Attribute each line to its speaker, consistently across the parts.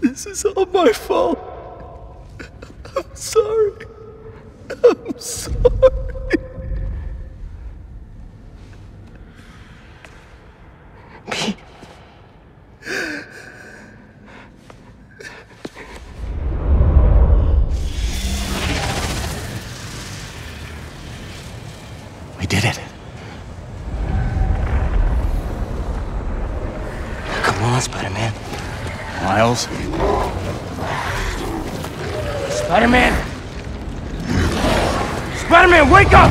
Speaker 1: This is all my fault. I'm sorry. I'm sorry.
Speaker 2: We did it.
Speaker 3: Come on, Spider-Man.
Speaker 2: Miles,
Speaker 3: Spider-Man! Spider-Man, wake up!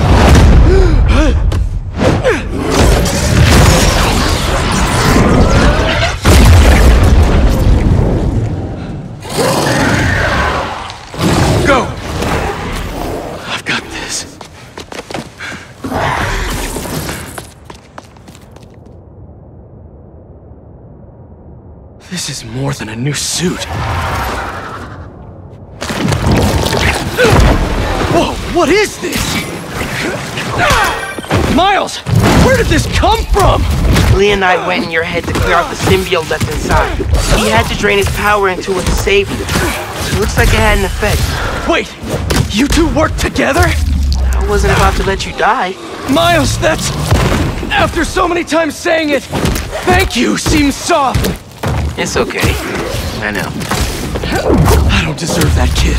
Speaker 1: Go! I've got this. This is more than a new suit. What is this? Miles, where did this come from?
Speaker 3: Li and I went in your head to clear out the symbiote left inside. He had to drain his power into it to save you. It looks like it had an effect.
Speaker 1: Wait, you two worked together?
Speaker 3: I wasn't about to let you die.
Speaker 1: Miles, that's... After so many times saying it, thank you seems soft.
Speaker 3: It's okay. I know.
Speaker 1: I don't deserve that kid.